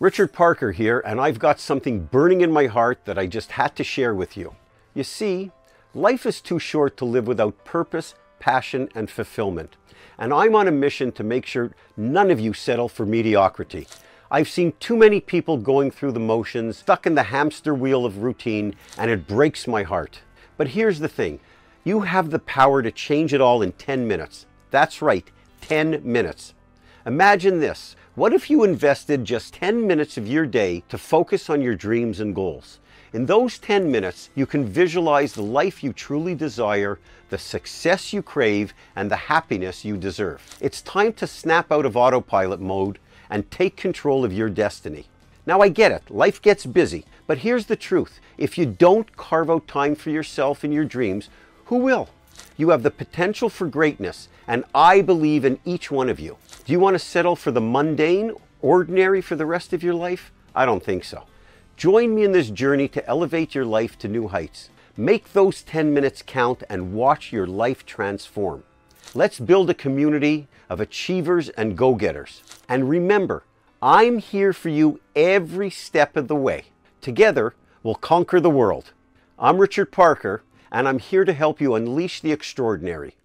Richard Parker here, and I've got something burning in my heart that I just had to share with you. You see, life is too short to live without purpose, passion, and fulfillment. And I'm on a mission to make sure none of you settle for mediocrity. I've seen too many people going through the motions, stuck in the hamster wheel of routine, and it breaks my heart. But here's the thing you have the power to change it all in 10 minutes. That's right, 10 minutes. Imagine this. What if you invested just 10 minutes of your day to focus on your dreams and goals? In those 10 minutes, you can visualize the life you truly desire, the success you crave, and the happiness you deserve. It's time to snap out of autopilot mode and take control of your destiny. Now, I get it, life gets busy, but here's the truth if you don't carve out time for yourself and your dreams, who will? You have the potential for greatness, and I believe in each one of you. Do you want to settle for the mundane, ordinary for the rest of your life? I don't think so. Join me in this journey to elevate your life to new heights. Make those 10 minutes count and watch your life transform. Let's build a community of achievers and go getters. And remember, I'm here for you every step of the way. Together, we'll conquer the world. I'm Richard Parker, and I'm here to help you unleash the extraordinary.